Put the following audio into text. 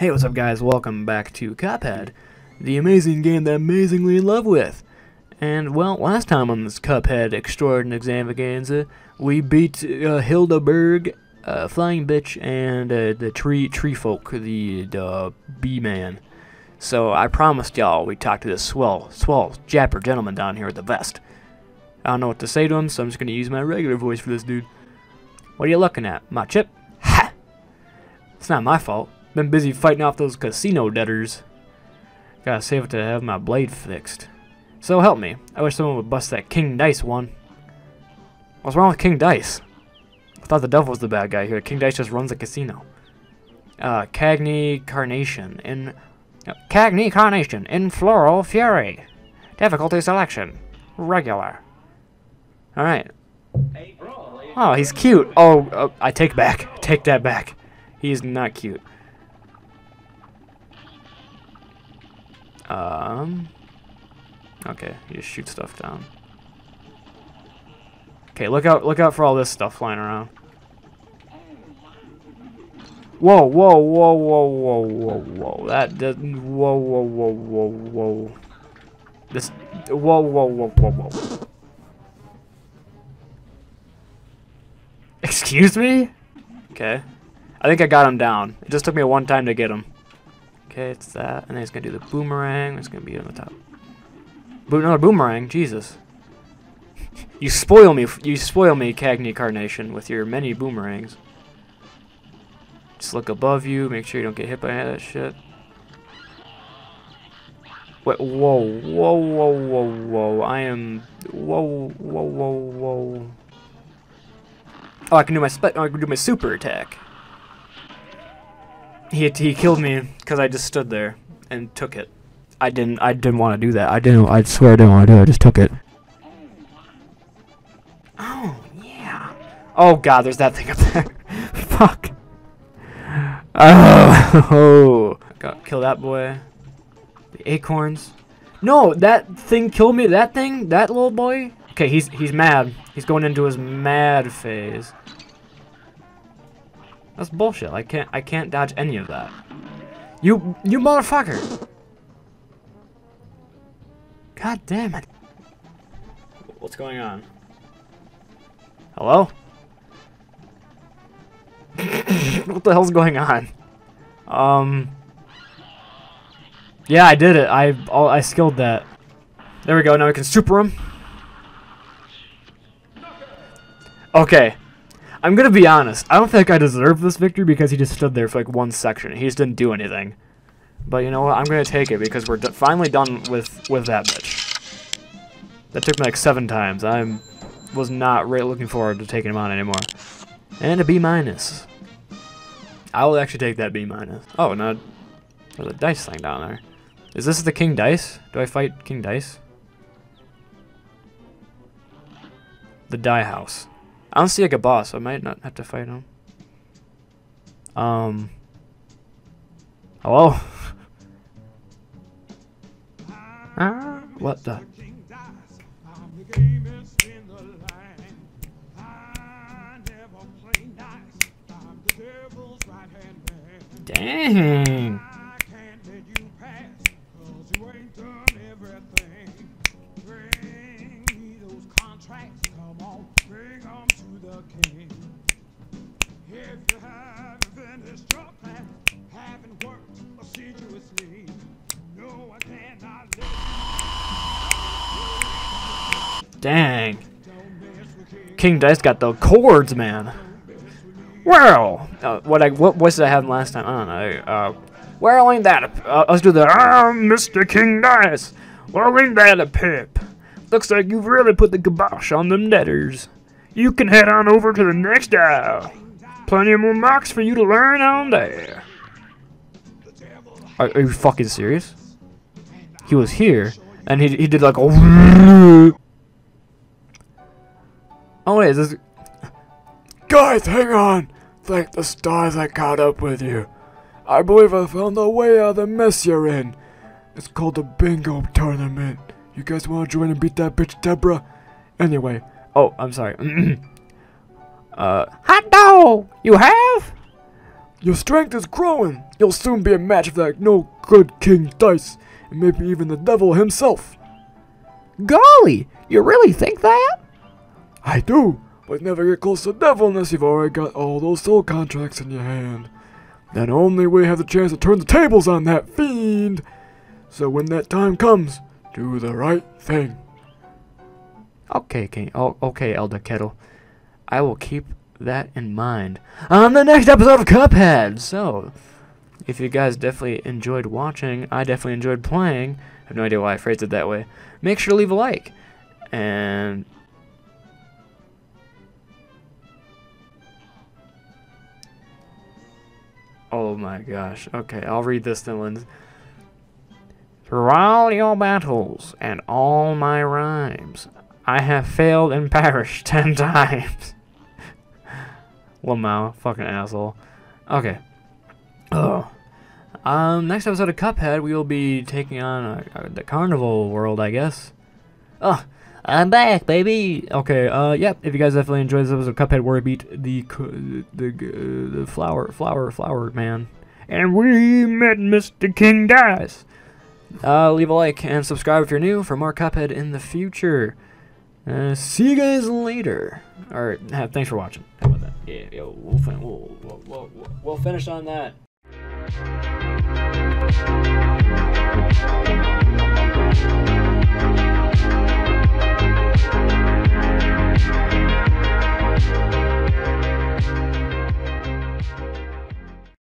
Hey, what's up, guys? Welcome back to Cuphead, the amazing game that I'm amazingly in love with. And, well, last time on this Cuphead Extraordinary extravaganza, we beat uh, Hilda Berg, uh, Flying Bitch, and uh, the Tree Tree Folk, the, the Bee Man. So I promised y'all we'd talk to this swell, swell, japper gentleman down here with the vest. I don't know what to say to him, so I'm just gonna use my regular voice for this dude. What are you looking at? My chip? Ha! It's not my fault. Been busy fighting off those casino debtors. Gotta save it to have my blade fixed. So help me. I wish someone would bust that King Dice one. What's wrong with King Dice? I thought the devil was the bad guy here. King Dice just runs a casino. Uh, Cagney Carnation in... Uh, Cagney Carnation in Floral Fury. Difficulty selection. Regular. Alright. Oh, he's cute. Oh, uh, I take back. Take that back. He's not cute. Um. Okay, you just shoot stuff down. Okay, look out! Look out for all this stuff flying around. Whoa! Whoa! Whoa! Whoa! Whoa! Whoa! Whoa! That does. Whoa! Whoa! Whoa! Whoa! Whoa! This. Whoa! Whoa! Whoa! Whoa! Whoa! Excuse me? Okay. I think I got him down. It just took me one time to get him. Okay, it's that. And then it's going to do the boomerang. It's going to be on the top. Bo another boomerang? Jesus. you spoil me. You spoil me, Cagney Carnation, with your many boomerangs. Just look above you. Make sure you don't get hit by any of that shit. Wait, whoa, whoa, whoa, whoa, whoa. I am... Whoa, whoa, whoa, whoa. Oh, I can do my spe oh, I can do my super attack. He he killed me because I just stood there and took it. I didn't I didn't want to do that. I didn't. I swear I didn't want to do it. I just took it. Oh yeah. Oh god, there's that thing up there. Fuck. Oh, oh. Got kill that boy. The acorns. No, that thing killed me. That thing, that little boy. Okay, he's he's mad. He's going into his mad phase. That's bullshit. I can't I can't dodge any of that. You you motherfucker. God damn it. What's going on? Hello? what the hell's going on? Um Yeah, I did it. I I skilled that. There we go. Now we can super him. Okay. I'm gonna be honest. I don't think I deserve this victory because he just stood there for like one section. He just didn't do anything. But you know what? I'm gonna take it because we're finally done with with that bitch. That took me like seven times. I'm was not really looking forward to taking him on anymore. And a B minus. I will actually take that B minus. Oh no, there's a dice thing down there. Is this the King Dice? Do I fight King Dice? The Die House. I don't see like a boss, so I might not have to fight him. Um. Hello? ah, what the? Dang. Dang. King Dice got the chords, man. Well, uh, what I what voice did I have last time? I don't know. Uh, well, ain't that a, uh, let's do the Mr. King Dice. Well, ain't that a pip? Looks like you've really put the kibosh on them debtors. You can head on over to the next aisle. Plenty more marks for you to learn on there. Are, are you fucking serious? He was here, and he he did like a. Oh wait, is this... Guys, hang on! Thank the stars I caught up with you. I believe I found the way out of the mess you're in. It's called the bingo tournament. You guys want to join and beat that bitch Deborah? Anyway, oh, I'm sorry. uh, hot dog! You have? Your strength is growing. You'll soon be a match for that no good King Dice, and maybe even the devil himself. Golly, you really think that? I do, but never get close to devil unless you've already got all those soul contracts in your hand. Then only we have the chance to turn the tables on that fiend. So when that time comes, do the right thing. Okay, King. Oh, okay, Elder Kettle. I will keep that in mind on the next episode of Cuphead. So, if you guys definitely enjoyed watching, I definitely enjoyed playing. I have no idea why I phrased it that way. Make sure to leave a like. And Oh my gosh. Okay, I'll read this then. Through all your battles and all my rhymes, I have failed and perished ten times. Lamau, fucking asshole. Okay. Oh. Um, next episode of Cuphead, we will be taking on uh, uh, the carnival world, I guess. Oh, I'm back, baby. Okay. Uh, yep. If you guys definitely enjoyed this episode of Cuphead, where we beat the the the flower flower flower man, and we met Mr. King Dice. Uh, leave a like and subscribe if you're new for more Cuphead in the future. Uh, see you guys later. All right. Have, thanks for watching. How about that? Yeah. Yo, we'll, fin- we'll, we'll, we'll, we'll finish on that.